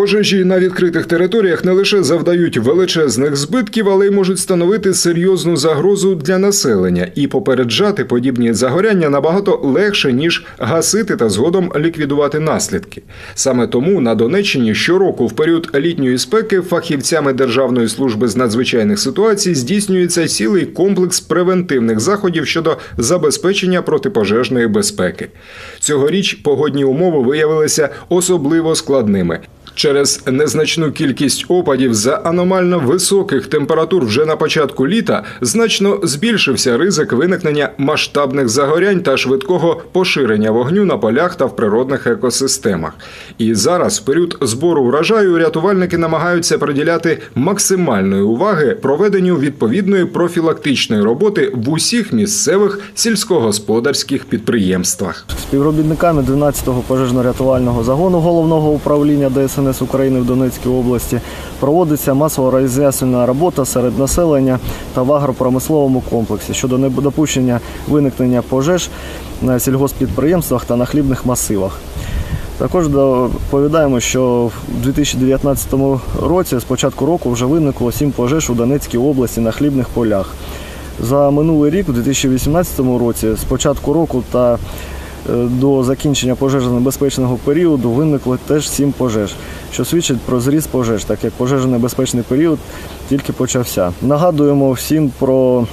Пожежі на відкритих територіях не лише завдають величезних збитків, але й можуть становити серйозну загрозу для населення. І попереджати подібні загоряння набагато легше ніж гасити та згодом ліквідувати наслідки. Саме тому на Донеччині щороку в період літньої спеки фахівцями Державної служби з надзвичайних ситуацій здійснюється цілий комплекс превентивних заходів щодо забезпечення протипожежної безпеки. Цьогоріч погодні умови виявилися особливо складними. Через незначну кількість опадів за аномально високих температур вже на початку літа значно збільшився ризик виникнення масштабних загорянь та швидкого поширення вогню на полях та в природних екосистемах. І зараз, в період збору врожаю, рятувальники намагаються приділяти максимальної уваги проведенню відповідної профілактичної роботи в усіх місцевих сільськогосподарських підприємствах. Співробітниками 12-го пожежно-рятувального загону головного управління ДСНС України в Донецькій області проводиться масова роз'яснена робота серед населення та в агропромисловому комплексі щодо недопущення виникнення пожеж на сільгоспідприємствах та на хлібних масивах. Також доповідаємо, що в 2019 році з початку року вже виникло 7 пожеж у Донецькій області на хлібних полях. За минулий рік, у 2018 році, з початку року та до закінчення пожежно-небезпечного періоду виникло теж 7 пожеж, що свідчить про зріст пожеж, так як пожежно-небезпечний період тільки почався. Нагадуємо всім про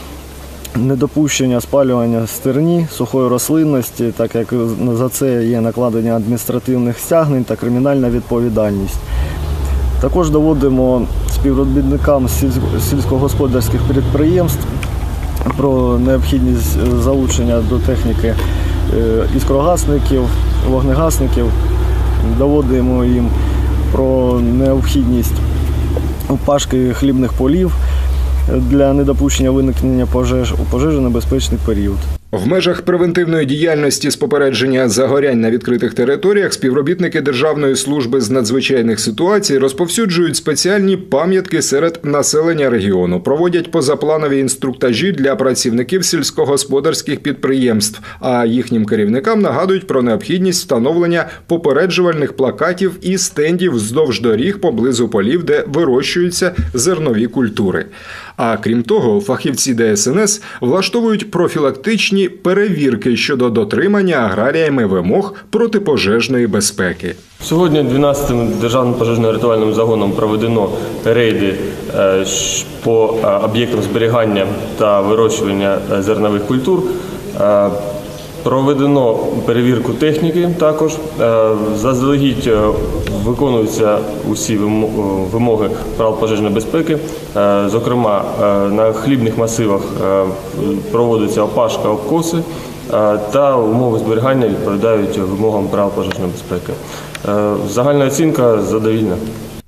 недопущення спалювання стерні, сухої рослинності, так як за це є накладення адміністративних стягнень та кримінальна відповідальність. Також доводимо співробітникам сільськогосподарських підприємств про необхідність е, залучення до техніки е, іскрогасників, вогнегасників. Доводимо їм про необхідність пашки хлібних полів е, для недопущення виникнення пожеж у пожежонебезпечний період. В межах превентивної діяльності з попередження загорянь на відкритих територіях співробітники Державної служби з надзвичайних ситуацій розповсюджують спеціальні пам'ятки серед населення регіону, проводять позапланові інструктажі для працівників сільськогосподарських підприємств, а їхнім керівникам нагадують про необхідність встановлення попереджувальних плакатів і стендів вздовж доріг поблизу полів, де вирощуються зернові культури. А крім того, фахівці ДСНС влаштовують профілактичні перевірки щодо дотримання аграріями вимог протипожежної безпеки. Сьогодні 12-м державним пожежно-рятувальним загоном проведено рейди е, по е, об'єктам зберігання та вирощування е, зернових культур. Проведено перевірку техніки також. Е, Заздалегідь е, виконуються усі е, вимоги правил пожежної безпеки. Зокрема, на хлібних масивах проводиться опашка, обкоси та умови зберігання відповідають вимогам правил пожежної безпеки. Загальна оцінка задовільна.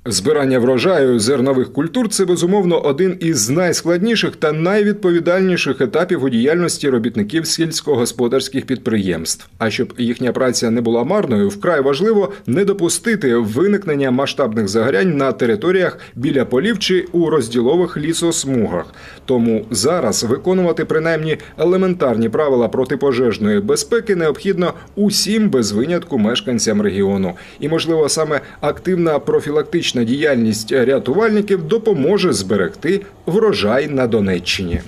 Збирання врожаю зернових культур це безумовно один із найскладніших та найвідповідальніших етапів у діяльності робітників сільськогосподарських підприємств. А щоб їхня праця не була марною, вкрай важливо не допустити виникнення масштабних загорянь на територіях біля полів чи у розділових лісосмугах. Тому зараз виконувати принаймні елементарні правила протипожежної безпеки необхідно усім без винятку мешканцям регіону. І можливо саме активна профілактична діяльність рятувальників допоможе зберегти врожай на Донеччині.